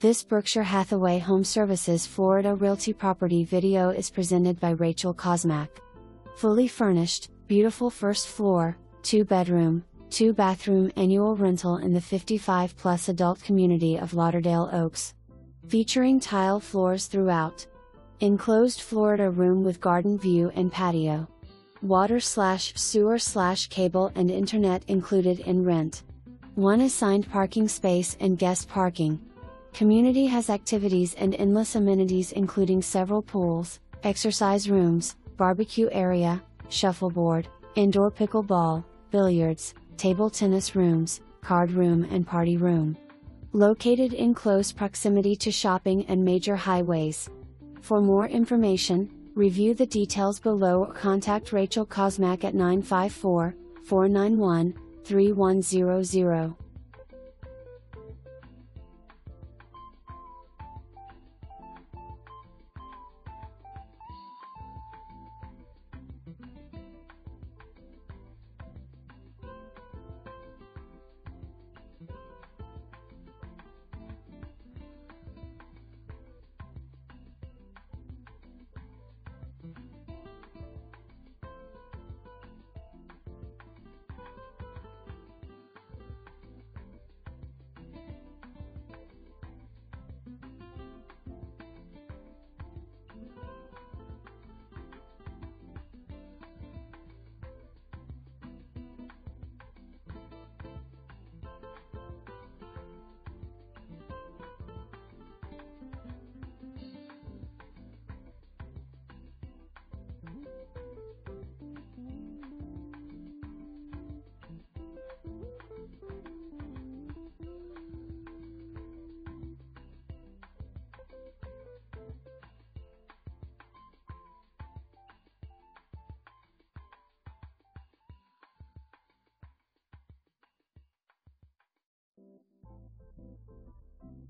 This Berkshire Hathaway Home Services Florida Realty property video is presented by Rachel Kosmac. Fully furnished, beautiful first floor, 2 bedroom, 2 bathroom annual rental in the 55 plus adult community of Lauderdale Oaks. Featuring tile floors throughout. Enclosed Florida room with garden view and patio. Water slash sewer slash cable and internet included in rent. One assigned parking space and guest parking. Community has activities and endless amenities including several pools, exercise rooms, barbecue area, shuffleboard, indoor pickleball, billiards, table tennis rooms, card room and party room. Located in close proximity to shopping and major highways. For more information, review the details below or contact Rachel Kosmac at 954 491 3100.